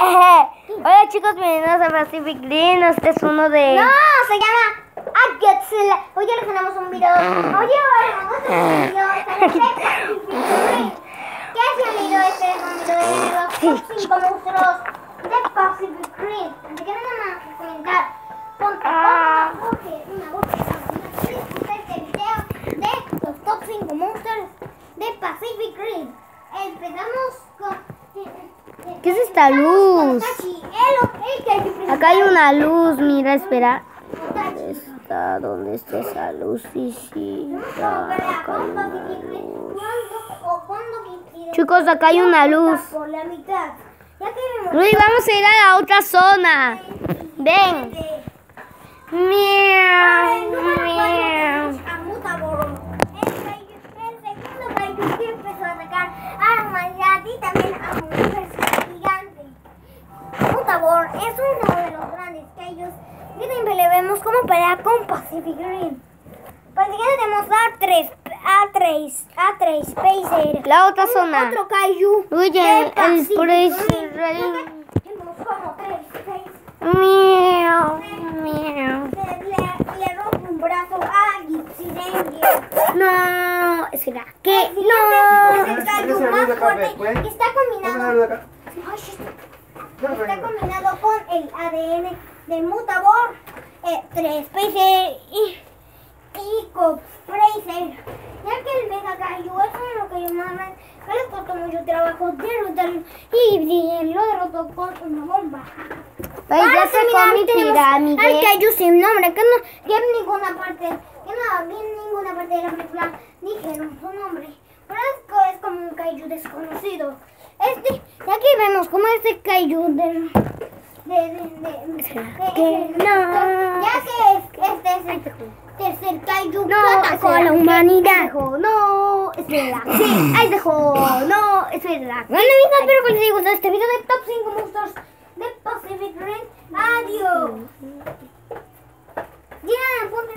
Hola chicos, bienvenidos a Pacific Green. Este es uno de. No, se llama a Godzilla. Hoy les tenemos un video. Vamos a hacer un video de Pacific Green. ¿Qué es el video este? Es un video de los top 5 monstruos de Pacific Green. Así que nada más comentar. Ponte, Ah. una si este video de los top 5 monstruos de Pacific Green. Empezamos con. ¿Qué es esta luz? Acá hay una luz, mira, espera. ¿Dónde está? ¿Dónde está esa lucecita? Acá hay una luz. Chicos, acá hay una luz. Vamos a ir a la otra zona. Ven. Miau, miau. El segundo que siempre le vemos como pelea con Pacific Rim. Para el siguiente tenemos A3, A3, A3, Spacer. La otra zona. Otro kaiju. Oye, del el Pacific. Tenemos como tres, seis. Miau, miau. Le, le, rompe un brazo a Gipsy No, espera. ¿Qué? Siguiente es el kaiju es el más fuerte está combinado está combinado con el ADN de Mutabor, eh, tres Spacer y, y. Ya que el Mega Kaiju es Kaiju más grandes, que les costó mucho trabajo derrotarlo y bien lo derrotó con una bomba. Ay, Para ya terminar, mi pirámide. Al Kaiju sin nombre, que no, que en ninguna parte, que no, ni en ninguna parte de la película dijeron su nombre. Pero es, es como un Kaiju desconocido este, aquí vemos cómo este cayó de... De, de, de, no. Ya que es, este es el tercer Kaiju no, plata. con la humanidad. no, es verdad. Sí, ahí dejó. No, es verdad. Bueno, amigos, espero que les haya gustado este video de Top 5 Monstruos de Pacific Rim. Adiós. Ya, ponme